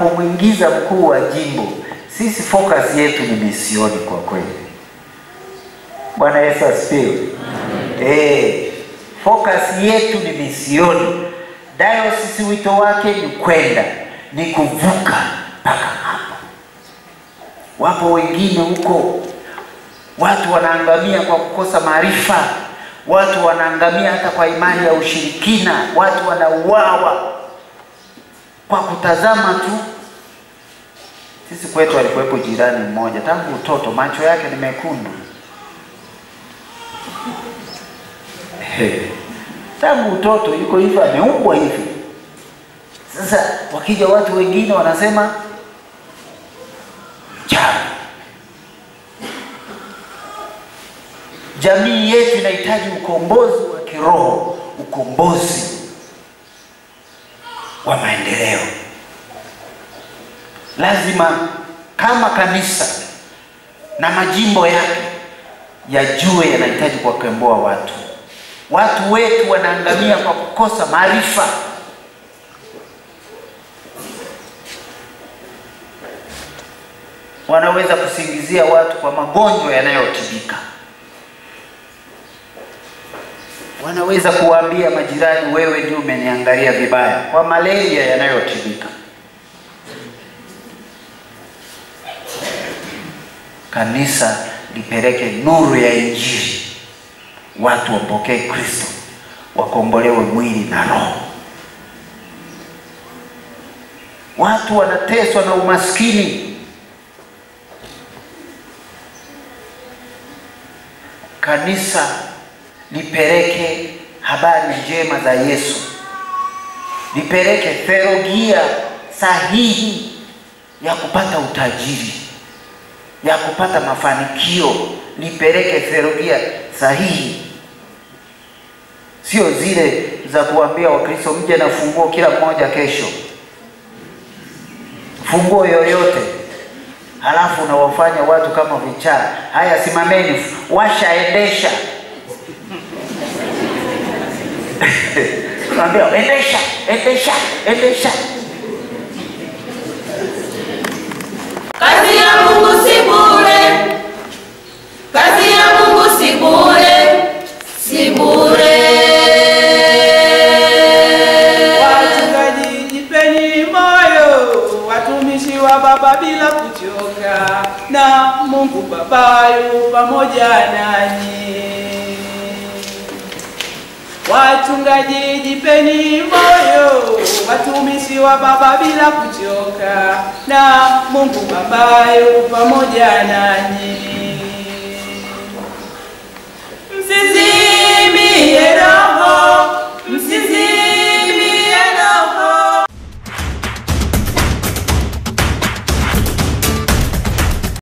unapomwingiza mkuu wa jimbo, sisi focus yetu ni misioni kwa kweli. Bwana Yesu asifiwe. Eh, focus yetu ni misioni. Dayosisi wito wake ni kwenda, ni kuvuka mpaka hapo. Wapo wengine huko, watu wanaangamia kwa kukosa maarifa, watu wanaangamia hata kwa imani ya ushirikina, watu wanauawa kwa kutazama tu. Sisi kwetu alikuwepo jirani mmoja tangu utoto, macho yake ni mekundu tangu utoto yuko hivyo, ameumbwa hivi. Sasa wakija watu wengine wanasema. Jamii yetu inahitaji ukombozi wa kiroho, ukombozi wa maendeleo. Lazima kama kanisa na majimbo yake yajue yanahitaji kuwakomboa watu. Watu wetu wanaangamia kwa kukosa maarifa. Wanaweza kusingizia watu kwa magonjwa yanayotibika. Wanaweza kuwaambia majirani, wewe ndio umeniangalia vibaya, kwa malaria yanayotibika. Kanisa lipeleke nuru ya Injili, watu wapokee Kristo, wakombolewe mwili na roho. Watu wanateswa na umaskini. Kanisa lipeleke habari njema za Yesu, lipeleke theologia sahihi ya kupata utajiri, ya kupata mafanikio, lipeleke theologia sahihi, sio zile za kuambia Wakristo mje na funguo kila mmoja kesho, funguo yoyote, halafu unawafanya watu kama vichaa. Haya, simameni, washa, endesha Naambia endesha, endesha, endesha. Kazi ya Mungu si bure, kazi ya Mungu si bure, si bure. Wachungaji, jipeni moyo, watumishi wa Baba bila kuchoka, na Mungu Baba yu pamoja nanyi. Wachungaji, jipeni moyo, watumishi wa Baba bila kuchoka, na Mungu Baba yu pamoja nanyi.